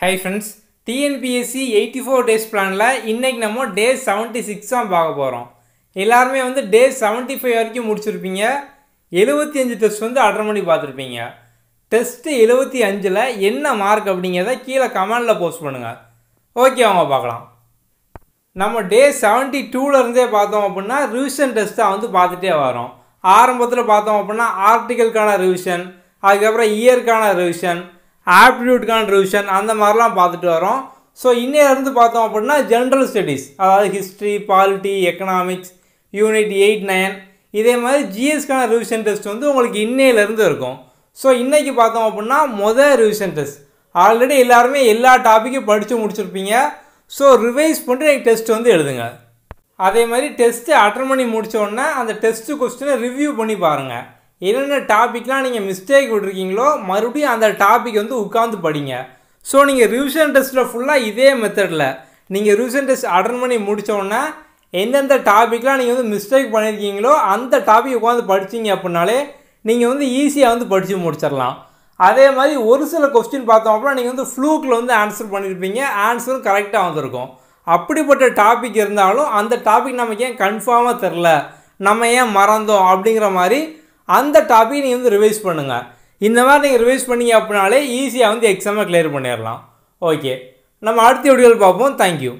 Hi friends TNPSC eighty four days பிளானில் இன்றைக்கி நம்ம டே செவன்ட்டி சிக்ஸ் தான் பார்க்க போகிறோம் எல்லாருமே வந்து டே செவன்ட்டி ஃபைவ் வரைக்கும் முடிச்சிருப்பீங்க. எழுபத்தி அஞ்சு டெஸ்ட் வந்து அட்டன் பண்ணி பார்த்துருப்பீங்க. டெஸ்ட்டு எழுபத்தி அஞ்சில் என்ன மார்க் அப்படிங்கிறத கீழே கமெண்டில் போஸ்ட் பண்ணுங்கள் ஓகே அவங்க பார்க்கலாம். நம்ம டே செவன்ட்டி டூலேருந்தே பார்த்தோம் அப்படின்னா ரிவிஷன் டெஸ்ட்டாக வந்து பார்த்துட்டே வரோம். ஆரம்பத்தில் பார்த்தோம் அப்படின்னா ஆர்டிக்கலுக்கான ரிவிஷன் அதுக்கப்புறம் இயருக்கான ரிவிஷன் ஆப்டிடியூட்கான ரிவிஷன் அந்த மாதிரிலாம் பார்த்துட்டு வரோம். ஸோ இன்னையிலேருந்து பார்த்தோம் அப்படின்னா ஜென்ரல் ஸ்டடீஸ் அதாவது history polity economics unit eight nine இதே மாதிரி ஜிஎஸ்க்கான ரிவிஷன் டெஸ்ட் வந்து உங்களுக்கு இன்னையிலேருந்து இருக்கும். ஸோ இன்றைக்கி பார்த்தோம் அப்படின்னா மொதல் ரிவிஷன் டெஸ்ட் ஆல்ரெடி எல்லாருமே எல்லா டாப்பிக்கும் படித்து முடிச்சிருப்பீங்க. ஸோ ரிவைஸ் பண்ணிட்டு எனக்கு டெஸ்ட் வந்து எழுதுங்க. அதே மாதிரி டெஸ்ட்டு அட்டன் பண்ணி முடிச்ச உடனே அந்த டெஸ்ட்டு கொஸ்டினை ரிவ்யூ பண்ணி பாருங்கள் என்னென்ன டாப்பிக்லாம் நீங்கள் மிஸ்டேக் விட்ருக்கீங்களோ மறுபடியும் அந்த டாபிக் வந்து உட்காந்து படிங்க. ஸோ நீங்கள் ரிவிஷன் டெஸ்ட்டில் ஃபுல்லாக இதே மெத்தடில் நீங்கள் ரிவிஷன் டெஸ்ட் அட்டன் பண்ணி முடித்தோடனே எந்தெந்த டாப்பிக்லாம் நீங்கள் வந்து மிஸ்டேக் பண்ணியிருக்கீங்களோ அந்த டாபிக் உட்காந்து படிச்சீங்க அப்படின்னாலே நீங்கள் வந்து ஈஸியாக வந்து படித்து முடிச்சிடலாம். அதே மாதிரி ஒரு சில கொஸ்டின் பார்த்தோம் அப்படின்னா நீங்கள் வந்து ஃப்ளூக்கில் வந்து ஆன்சர் பண்ணியிருப்பீங்க ஆன்சரும் கரெக்டாக வந்திருக்கும். அப்படிப்பட்ட டாபிக் இருந்தாலும் அந்த டாபிக் நமக்கு ஏன் கன்ஃபார்மாக தெரில நம்ம ஏன் மறந்தோம் அப்படிங்கிற மாதிரி அந்த டாபிக் நீங்கள் வந்து ரிவைஸ் பண்ணுங்கள் இந்த மாதிரி நீங்கள் ரிவைஸ் பண்ணீங்க அப்படின்னாலே ஈஸியாக வந்து எக்ஸாமை கிளியர் பண்ணிடலாம். ஓகே நம்ம அடுத்த வீடியோவில் பார்ப்போம். தேங்க்யூ